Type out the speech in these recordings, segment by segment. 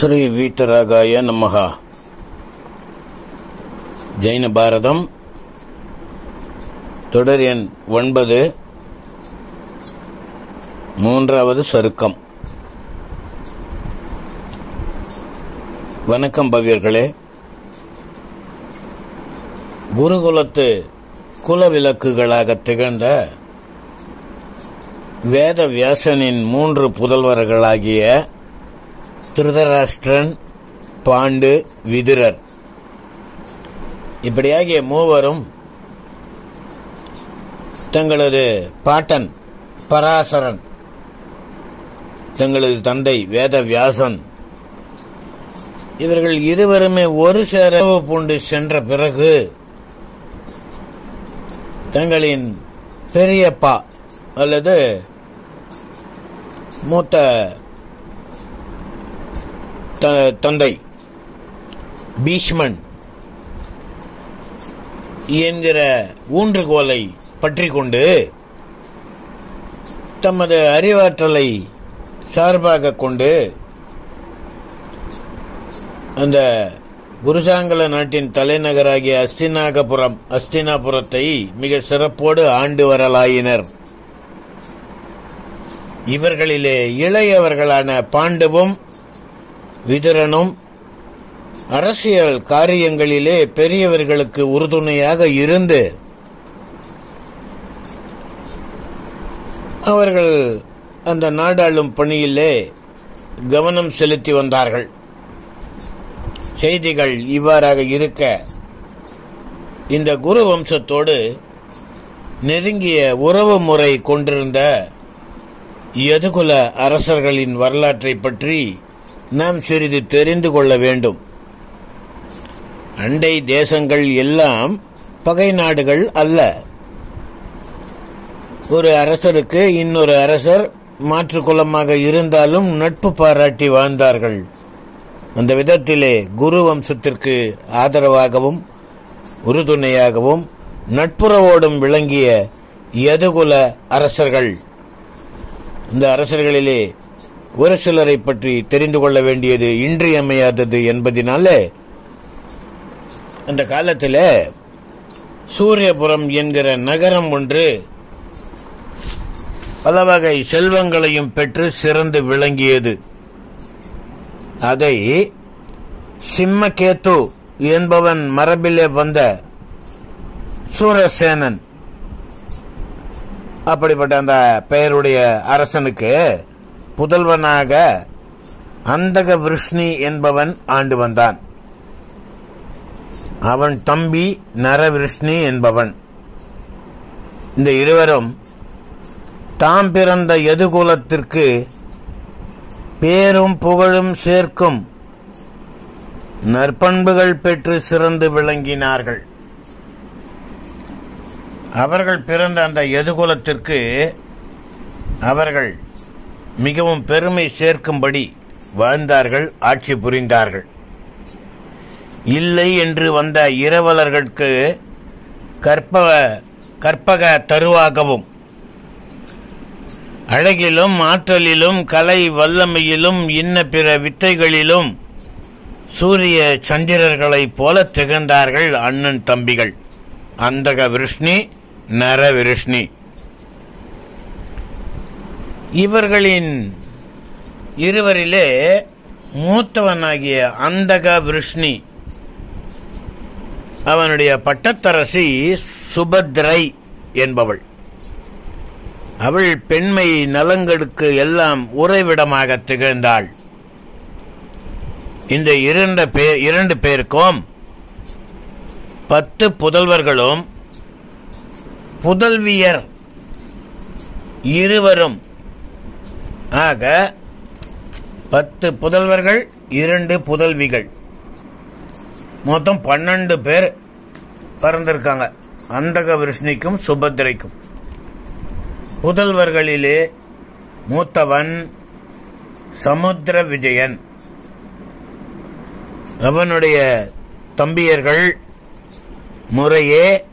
ஸ்ரீ வீத்தராகாய நமகா ஜெயின பாரதம். தொடர் எண் ஒன்பது. மூன்றாவது சருக்கம். வணக்கம் பவியர்களே. குருகுலத்து குலவிளக்குகளாக திகழ்ந்த வேத வியாசனின் மூன்று புதல்வர்களாகிய திருதராஷ்டிரன் பாண்டு விதுரர். இப்படியாகிய மூவரும் தங்களது பாட்டன் பராசரன் தங்களது தந்தை வேத வியாசன் இவர்கள் இருவருமே ஒரு சேர பூண்டு சென்ற பிறகு தங்களின் பெரியப்பா அல்லது மூத்த தந்தை பீஷ்மன் என்கிற ஊன்றுகோலை பற்றி கொண்டு தமது அறிவாற்றலை சார்பாக கொண்டு அந்த குருசாங்கல நாட்டின் தலைநகராகிய அஸ்தினாகபுரம் அஸ்தினாபுரத்தை மிக சிறப்போடு ஆண்டு வரலாயினர். இவர்களிலே இளையவர்களான பாண்டுவும் விதுரனும் அரசியல் காரியங்களிலே பெரியவர்களுக்கு உறுதுணையாக இருந்து அவர்கள் அந்த நாடாளும் பணியிலே கவனம் செலுத்தி வந்தார்கள். செய்திகள் இவ்வாறாக இருக்க இந்த குரு வம்சத்தோடு நெருங்கிய உறவு முறை கொண்டிருந்த யதுகுல அரசர்களின் வரலாற்றை பற்றி நாம் சிறிது தெரிந்து கொள்ள வேண்டும். அண்டை தேசங்கள் எல்லாம் பகை நாடுகள் அல்ல. ஒரு அரசருக்கு இன்னொரு அரசர் மாற்று குலமாக இருந்தாலும் நட்பு பாராட்டி வாழ்ந்தார்கள். அந்த விதத்திலே குரு வம்சத்திற்கு ஆதரவாகவும் உறுதுணையாகவும் நட்புறவோடும் விளங்கிய யதுகுல அரசர்கள். இந்த அரசர்களிலே ஒரு சிலரை பற்றி தெரிந்து கொள்ள வேண்டியது இன்றியமையாதது என்பதினாலே அந்த காலத்தில் சூரியபுரம் என்கிற நகரம் ஒன்று பல வகை செல்வங்களையும் பெற்று சிறந்து விளங்கியது. அதை சிம்மகேத்து என்பவன் மரபிலே வந்த சூரசேனன் அப்படிப்பட்ட அந்த பெயருடைய அரசனுக்கு புதல்வனாக அந்தக விஷ்ணி என்பவன் ஆண்டு வந்தான். அவன் தம்பி நரவிருஷ்ணி என்பவன். இந்த இருவரும் தாம் பிறந்த எதுகுலத்திற்கு பேரும் புகழும் சேர்க்கும் நற்பண்புகள் பெற்று சிறந்து விளங்கினார்கள். அவர்கள் பிறந்த அந்த எதுகுலத்திற்கு அவர்கள் மிகவும் பெருமை சேர்க்கும்படி வாழ்ந்தார்கள் ஆட்சி புரிந்தார்கள். இல்லை என்று வந்த இரவலர்களுக்கு கற்பக கற்பக தருவாகவும் அழகிலும் ஆற்றலிலும் கலை வல்லமையிலும் இன்ன பிற வித்தைகளிலும் சூரிய சந்திரர்களைப் போல திகழ்ந்தார்கள் அண்ணன் தம்பிகள். அந்தக விருஷ்ணி நர விருஷ்ணி இவர்களின் இருவரிலே மூத்தவனாகிய அந்தக விருஷ்ணி அவனுடைய பட்டத்தரசி சுபத்ரை என்பவள். அவள் பெண்மை நலங்களுக்கு எல்லாம் உறைவிடமாக திகழ்ந்தாள். இந்த இரண்டு பேர் இரண்டு பேருக்கும் பத்து புதல்வர்களும் புதல்வியர் இருவரும் ஆக பத்து புதல்வர்கள் இரண்டு புதல்விகள். மொத்தம் பன்னெண்டு பேர் பிறந்திருக்காங்க. அந்தக விருஷ்ணிக்கும் சுபத்திரைக்கும் புதல்வர்களிலே மூத்தவன் சமுத்திர விஜயன் அவனுடைய தம்பியர்கள் முறையே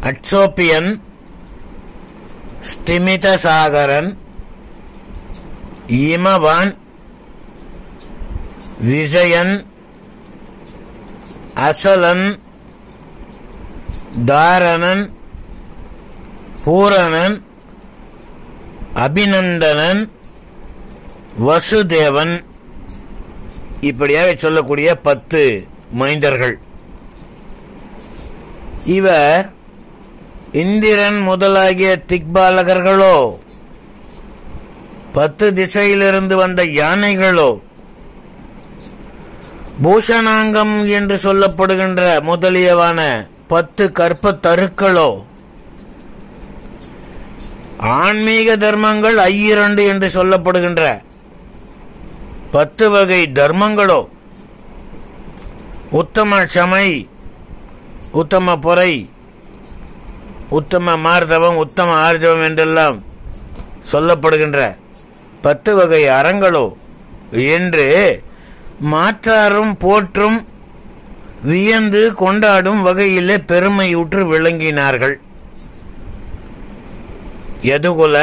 அட்சோப்பியன் ஸ்திமித சாகரன் இமவான் விஜயன் அசலன் தாரணன் பூரணன் அபிநந்தனன் வசுதேவன். இப்படியாக சொல்லக்கூடிய பத்து மைந்தர்கள். இவர் இந்திரன் முதலாகிய திக்பாலகர்களோ பத்து திசையிலிருந்து வந்த யானைகளோ பூஷணாங்கம் என்று சொல்லப்படுகின்ற முதலியவான பத்து கற்ப தருக்களோ ஆன்மீக தர்மங்கள் ஐயிரண்டு என்று சொல்லப்படுகின்ற பத்து வகை தர்மங்களோ உத்தம சமை உத்தம பொறை உத்தம மார்தவம் உத்தம ஆர்ஜவம் என்றெல்லாம் சொல்லப்படுகின்ற பத்து வகை அறங்களோ என்று மாற்றாரும் போற்றும் வியந்து கொண்டாடும் வகையிலே பெருமையுற்று விளங்கினார்கள். யதுகுல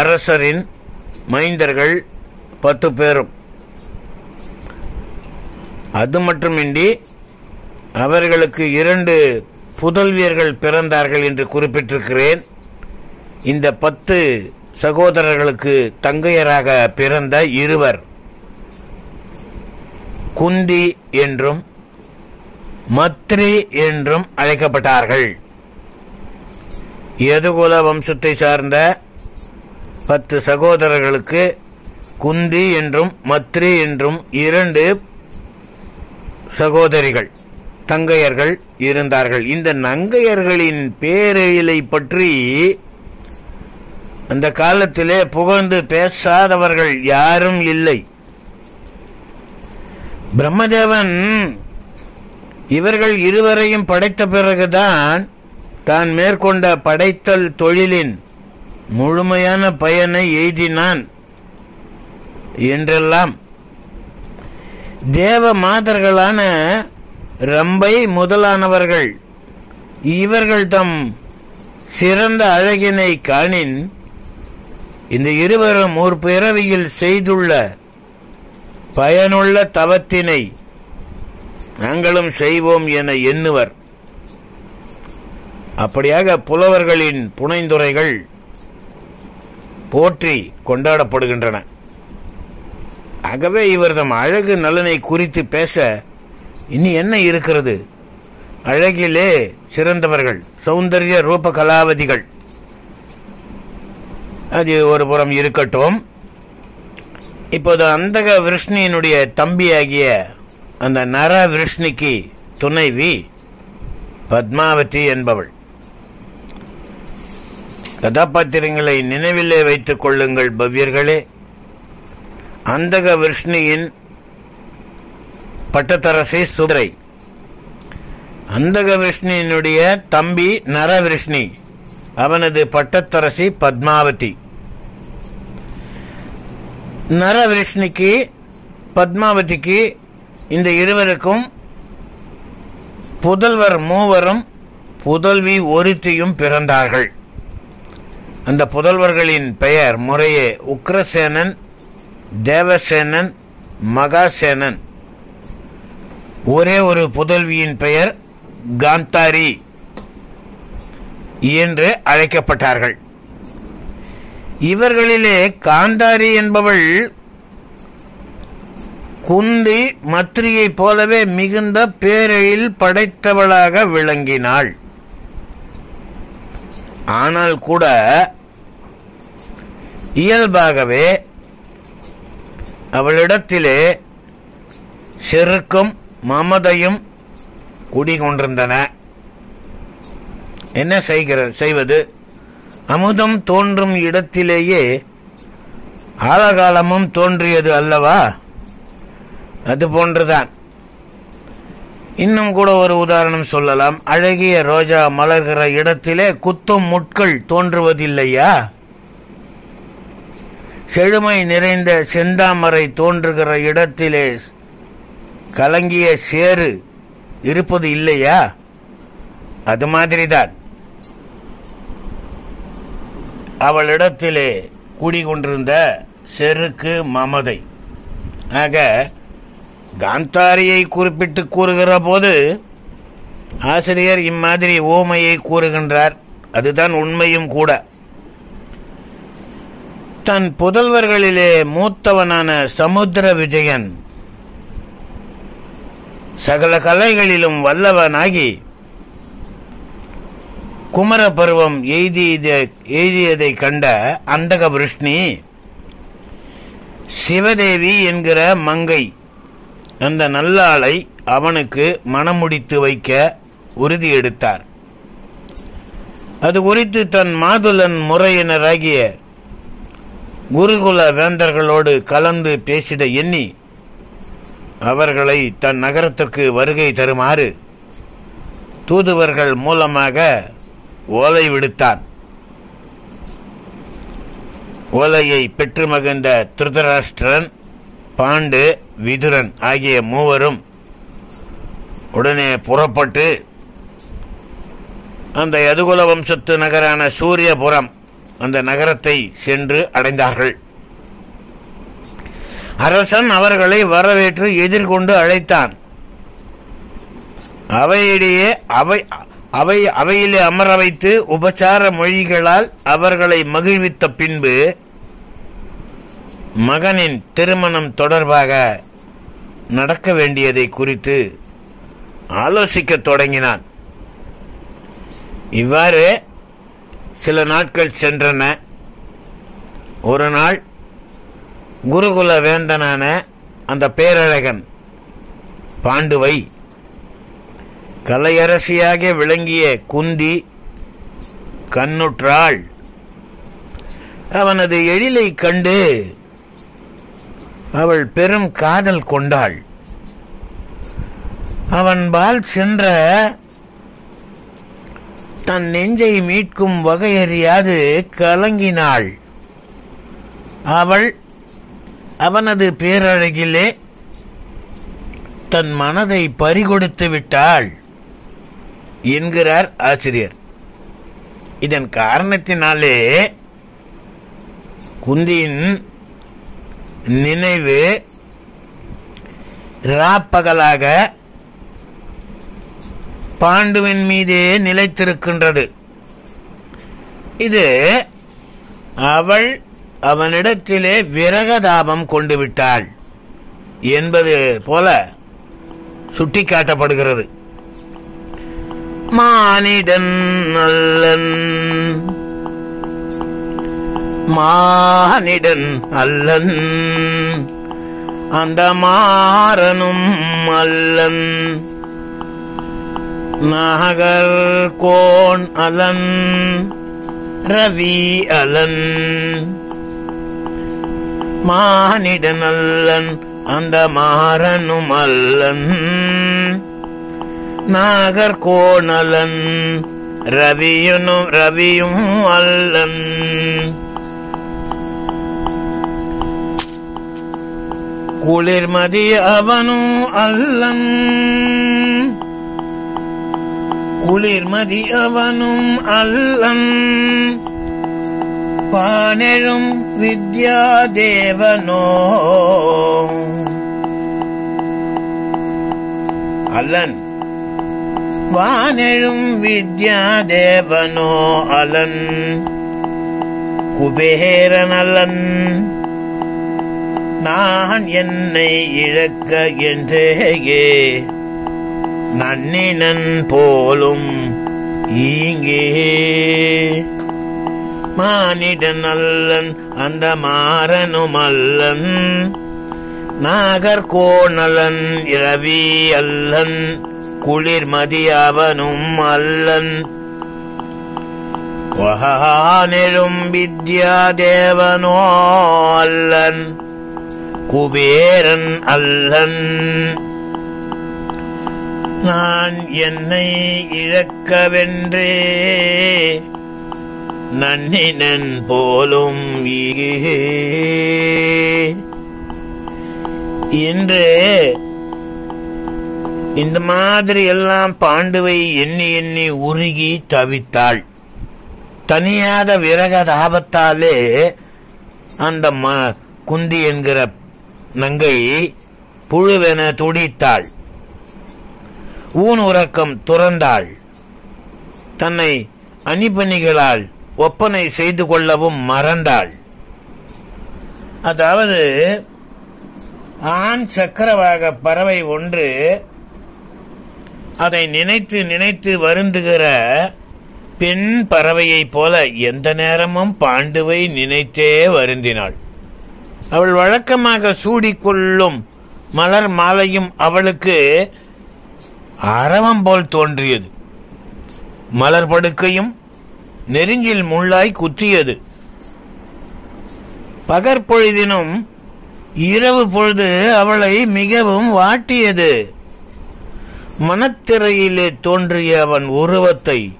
அரசரின் மைந்தர்கள் பத்து பேரும். அது மட்டுமின்றி அவர்களுக்கு இரண்டு புதல்வியர்கள் பிறந்தார்கள் என்று குறிப்பிட்டிருக்கிறேன். இந்த பத்து சகோதரர்களுக்கு தங்கையராக பிறந்த இருவர் குந்தி என்றும் மத்ரி என்றும் அழைக்கப்பட்டார்கள். எதுகுல வம்சத்தை சார்ந்த பத்து சகோதரர்களுக்கு குந்தி என்றும் மத்ரி என்றும் இரண்டு சகோதரிகள் தங்கையர்கள் இருந்தார்கள். இந்த நங்கையர்களின் பேரெயிலை பற்றி அந்த காலத்திலே புகழ்ந்து பேசாதவர்கள் யாரும் இல்லை. பிரம்மதேவன் இவர்கள் இருவரையும் படைத்த பிறகுதான் தான் மேற்கொண்ட படைத்தல் தொழிலின் முழுமையான பயனை எய்தினான் என்றெல்லாம். தேவ மாதர்களான ரம்பை முதலானவர்கள் இவர்கள் தம் சிறந்த அழகினை காணின் இந்த இருவரும் ஒரு பிறவியில் செய்துள்ள பயனுள்ள தவத்தினை நாங்களும் செய்வோம் என எண்ணுவர். அப்படியாக புலவர்களின் புனைந்துரைகள் போற்றி கொண்டாடப்படுகின்றன. ஆகவே இவர் தம் அழகு நலனை குறித்து பேச இனி என்ன இருக்கிறது? அழகிலே சிறந்தவர்கள் சௌந்தர்ய ரூப கலாவதிகள் அது ஒரு புறம் இருக்கட்டும். இப்போது அந்தக விஷ்ணுவினுடைய தம்பியாகிய அந்த நர விஷ்ணுக்கு துணைவி பத்மாவதி என்பவள். கதாபாத்திரங்களை நினைவிலே வைத்துக் கொள்ளுங்கள் பவ்யர்களே. அந்தக விஷ்ணுவின் பட்டத்தரசி சுதரை அந்தக விஷ்ணுவினுடைய தம்பி நரவிருஷ்ணி. அவனது பட்டத்தரசி பத்மாவதி. நரவிஷ்ணுக்கு பத்மாவதிக்கு இந்த இருவருக்கும் புதல்வர் மூவரும் புதல்வி ஒருத்தியும் பிறந்தார்கள். அந்த புதல்வர்களின் பெயர் முறையே உக்ரசேனன் தேவசேனன் மகாசேனன். ஒரே ஒரு புதல்வியின் பெயர் காந்தாரி. என்று அழைக்கப்பட்டார்கள். இவர்களிலே காந்தாரி என்பவள் குந்தி மத்ரியைப் போலவே மிகுந்த பேரெழில் படைத்தவளாக விளங்கினாள். ஆனால் கூட இயல்பாகவே அவளிடத்திலே செருக்கும் மமதையும் குடிகொண்டிருந்தன. என்ன செய்கிற செய்வது? அமுதம் தோன்றும் இடத்திலேயே ஆழகாலமும் தோன்றியது அல்லவா? அது போன்றுதான். இன்னும் கூட ஒரு உதாரணம் சொல்லலாம். அழகிய ரோஜா மலர்கிற இடத்திலே குத்தும் முட்கள் தோன்றுவதில்லையா? செழுமை நிறைந்த செந்தாமரை தோன்றுகிற இடத்திலே கலங்கிய சேறு இருப்பது இல்லையா? அது மாதிரிதான். அவளிடத்திலே குடிகொண்டிருந்த செருக்கு மமதை. ஆக காந்தாரியை குறிப்பிட்டு கூறுகிற போது ஆசிரியர் இம்மாதிரி ஓமையை கூறுகின்றார். அதுதான் உண்மையும் கூட. தன் புதல்வர்களிலே மூத்தவனான சமுத்திர விஜயன் சகல கலைகளிலும் வல்லவனாகி குமர பருவம் எய்தியதை எய்தியதை கண்ட அந்தக விருஷ்ணி சிவதேவி என்கிற மங்கை அந்த நல்லாளை அவனுக்கு மணமுடித்து வைக்க உறுதி எடுத்தார். அது குறித்து தன் மாதுளன் முறையினராகிய குருகுல வேந்தர்களோடு கலந்து பேசிட எண்ணி அவர்களை தன் நகரத்திற்கு வருகை தருமாறு தூதுவர்கள் மூலமாக ஓலை விடுத்தான். ஓலையை பெற்று மகிழ்ந்த திருதராஷ்டிரன் பாண்டு விதுரன் ஆகிய மூவரும் உடனே புறப்பட்டு அந்த யதுகுல வம்சத்து நகரான சூரியபுரம் அந்த நகரத்தை சென்று அடைந்தார்கள். அரசன் அவர்களை வரவேற்று எதிர்கொண்டு அழைத்தான். அவையிடையே அவை அவை அவையிலே அமர வைத்து உபச்சார மொழிகளால் அவர்களை மகிழ்வித்த பின்பு மகனின் திருமணம் தொடர்பாக நடக்க வேண்டியதை குறித்து ஆலோசிக்கத் தொடங்கினான். இவ்வாறு சில நாட்கள் சென்றன. ஒரு நாள் குருகுல வேந்தனான அந்த பேரழகன் பாண்டுவை கலையரசியாக விளங்கிய குந்தி கண்ணுற்றாள். அவனது எழிலை கண்டு அவள் பெரும் காதல் கொண்டாள். அவன்பால் சென்ற தன் நெஞ்சை மீட்கும் வகையறியாது கலங்கினாள். அவள் அவனது பேரழகிலே தன் மனதை பறிகொடுத்து விட்டாள். என்கிறார் ஆசிரியர். இதன் காரணத்தினாலே குந்தியின் நினைவு ராப்பகலாக பாண்டுவின் மீதே நிலைத்திருக்கின்றது. இது அவள் அவனிடத்திலே விரகதாபம் கொண்டு விட்டாள் என்பது போல சுட்டிக்காட்டப்படுகிறது. மானிடன் அல்லன். மானிடன் அல்லன். அந்த மாறனும் அல்லன். நாகர் கோன் அலன். ரவி அலன். மானிடன் அல்லன். அந்த மாறனும் அல்லன். നാഗർകോണലൻ രവിയുനും രവിയും അല്ലൻ. കുളിർമതി അവനു അല്ലൻ. കുളിർമതി അവനും അല്ലൻ. പാനരും വിദ്യാദേവനോ. അല്ലൻ. வானெழும் வித்யா தேவனோ அலன் குபேரனலன். நான் என்னை இழக்க என்றேயே நன்னினன் போலும் ஈங்கே. மானிடன் அல்லன் அந்த மாறனும் அல்லன் நாகர்கோணலன் இரவி அல்லன். குளிர் மதியவனும் அல்லன். வகானெழும் வித்யாதேவனோ அல்லன். குபேரன் அல்லன். நான் என்னை இழக்கவென்றே. நன்னினன் போலும் இன்று இந்த மாதிரி எல்லாம் பாண்டுவை எண்ணி எண்ணி உருகி தவித்தாள். தனியாத விரக தாபத்தாலே அந்த ம குந்தி என்கிற நங்கை புழுவென துடித்தாள். ஊன் உறக்கம் துறந்தாள். தன்னை அணிபணிகளால் ஒப்பனை செய்து கொள்ளவும் மறந்தாள். அதாவது ஆண் சக்கரவாக பறவை ஒன்று அதை நினைத்து நினைத்து வருந்துகிற பெண் பறவையைப் போல எந்த நேரமும் பாண்டுவை நினைத்தே வருந்தினாள். அவள் வழக்கமாக சூடிக்கொள்ளும் மலர் மாலையும் அவளுக்கு அரவம் போல் தோன்றியது. மலர் படுக்கையும் நெருங்கில் முள்ளாய் குத்தியது. பகற்பொழுதினும் இரவு பொழுது அவளை மிகவும் வாட்டியது. மனத்திரையிலே தோன்றிய அவன் உருவத்தை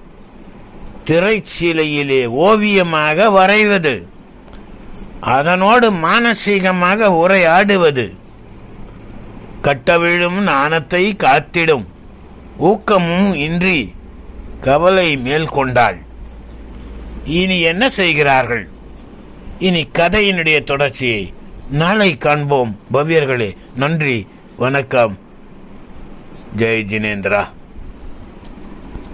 திரைச்சிலையிலே ஓவியமாக வரைவது அதனோடு மானசீகமாக உரையாடுவது கட்டவிழும் நாணத்தை காத்திடும் ஊக்கமும் இன்றி கவலை மேல் கொண்டாள். இனி என்ன செய்கிறார்கள்? இனி கதையினுடைய தொடர்ச்சியை நாளை காண்போம். பவ்யர்களே நன்றி வணக்கம். Jai Jinendra.